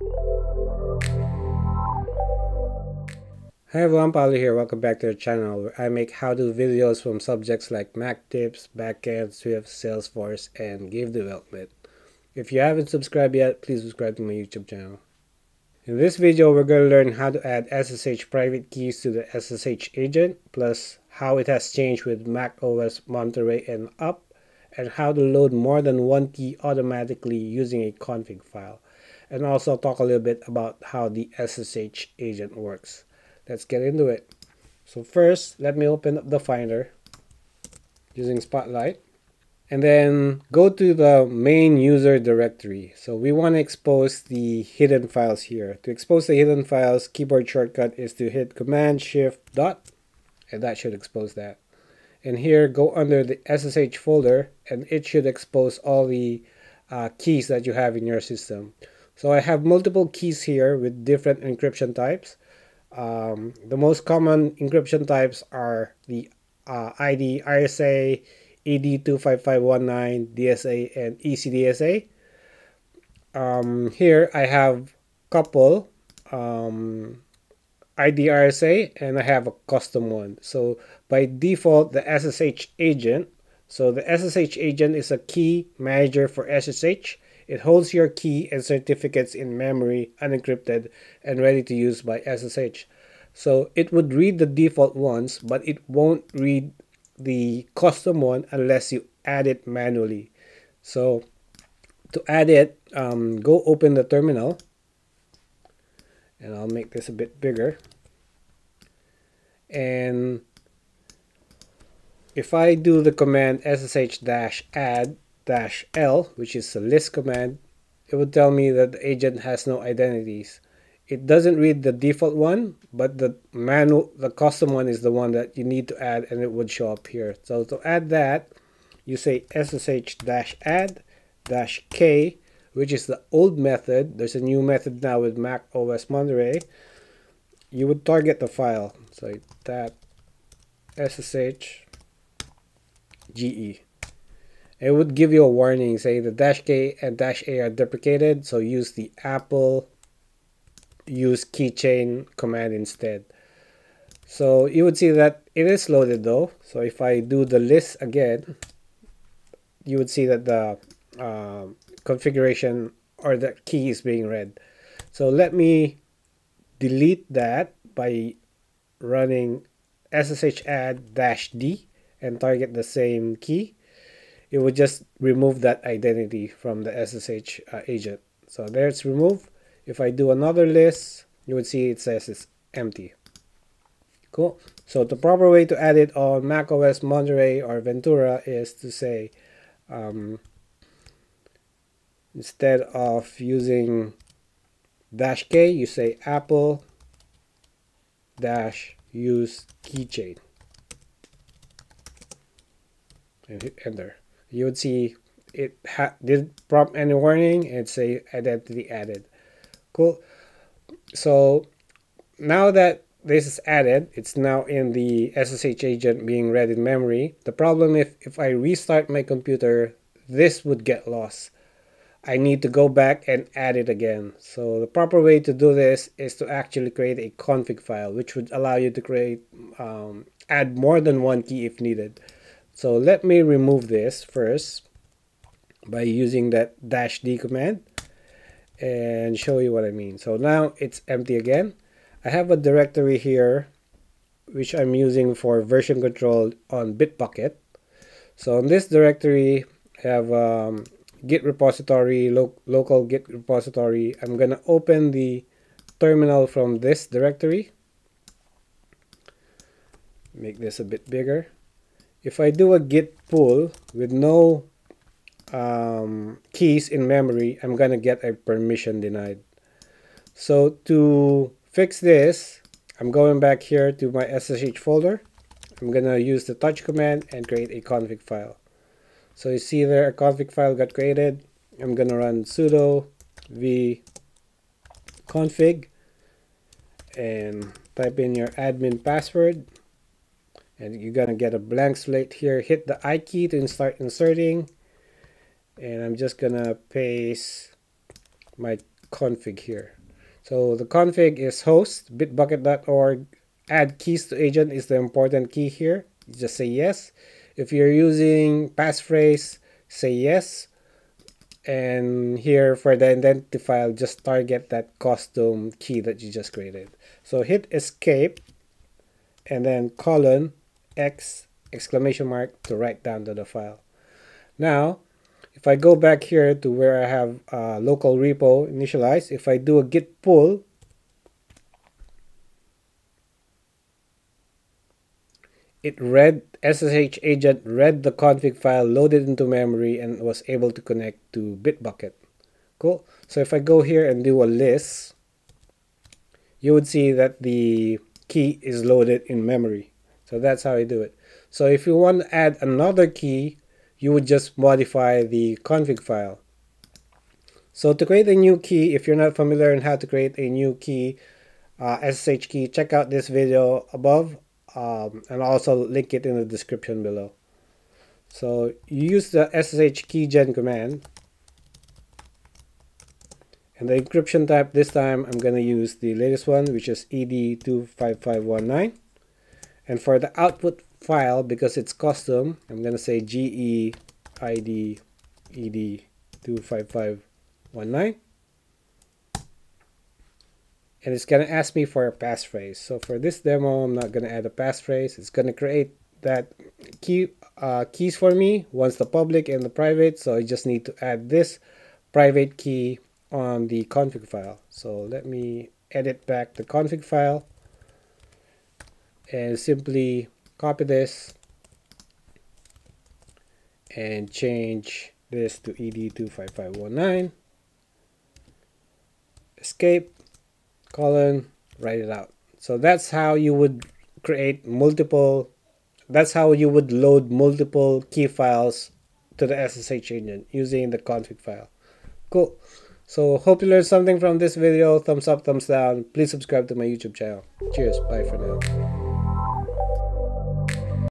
Hi everyone, Paulo here. Welcome back to the channel where I make how-to videos from subjects like Mac tips, backend, Swift, Salesforce, and game development. If you haven't subscribed yet, please subscribe to my YouTube channel. In this video, we're going to learn how to add SSH private keys to the SSH agent, plus how it has changed with Mac OS Monterey and up, and how to load more than one key automatically using a config file. And also talk a little bit about how the SSH agent works. Let's get into it. So first, let me open up the Finder using Spotlight. And then go to the main user directory. So we want to expose the hidden files here. To expose the hidden files, keyboard shortcut is to hit Command Shift dot, and that should expose that. And here, go under the SSH folder, and it should expose all the uh, keys that you have in your system. So I have multiple keys here with different encryption types. Um, the most common encryption types are the uh, ID, RSA, ED25519, DSA, and ECDSA. Um, here I have couple um, ID RSA and I have a custom one. So by default, the SSH agent. So the SSH agent is a key manager for SSH. It holds your key and certificates in memory, unencrypted, and ready to use by SSH. So it would read the default ones, but it won't read the custom one unless you add it manually. So to add it, um, go open the terminal. And I'll make this a bit bigger. And if I do the command ssh-add dash L, which is a list command, it would tell me that the agent has no identities. It doesn't read the default one, but the manual, the custom one is the one that you need to add and it would show up here. So to add that, you say ssh dash add dash K, which is the old method. There's a new method now with Mac OS Monterey. You would target the file. So that ssh ge it would give you a warning saying the dash k and dash a are deprecated so use the apple use keychain command instead. So you would see that it is loaded though. So if i do the list again you would see that the uh, configuration or the key is being read. So let me delete that by running ssh add dash d and target the same key it would just remove that identity from the SSH uh, agent. So there it's removed. If I do another list, you would see it says it's empty. Cool. So the proper way to add it on macOS Monterey or Ventura is to say, um, instead of using dash K, you say Apple dash use keychain and hit enter you would see it did prompt any warning and say identity added. Cool. So now that this is added it's now in the SSH agent being read in memory. The problem if if I restart my computer this would get lost. I need to go back and add it again. So the proper way to do this is to actually create a config file which would allow you to create um, add more than one key if needed so let me remove this first by using that dash D command and show you what I mean. So now it's empty again. I have a directory here which I'm using for version control on Bitbucket. So in this directory, I have um, Git repository, lo local Git repository. I'm going to open the terminal from this directory. Make this a bit bigger if I do a git pull with no um, keys in memory, I'm going to get a permission denied. So to fix this, I'm going back here to my SSH folder. I'm going to use the touch command and create a config file. So you see there a config file got created. I'm going to run sudo v config and type in your admin password and you're gonna get a blank slate here hit the I key to start inserting and I'm just gonna paste my config here. So the config is host bitbucket.org. Add keys to agent is the important key here. Just say yes. If you're using passphrase, say yes. And here for the identifier, just target that custom key that you just created. So hit escape and then colon X exclamation mark to write down to the file. Now, if I go back here to where I have a local repo initialized, if I do a git pull, it read SSH agent read the config file, loaded into memory, and was able to connect to Bitbucket. Cool. So if I go here and do a list, you would see that the key is loaded in memory. So that's how I do it. So if you want to add another key, you would just modify the config file. So to create a new key, if you're not familiar on how to create a new key, uh, SSH key, check out this video above um, and also link it in the description below. So you use the SSH keygen command and the encryption type this time I'm going to use the latest one which is ED25519 and for the output file because it's custom I'm gonna say GE ID ED 25519 and it's gonna ask me for a passphrase. So for this demo I'm not gonna add a passphrase. It's gonna create that key uh, keys for me once the public and the private. So I just need to add this private key on the config file. So let me edit back the config file and simply copy this and change this to ed25519 escape colon write it out. So that's how you would create multiple that's how you would load multiple key files to the SSH agent using the config file. Cool. So hope you learned something from this video. Thumbs up thumbs down. Please subscribe to my youtube channel. Cheers. Bye for now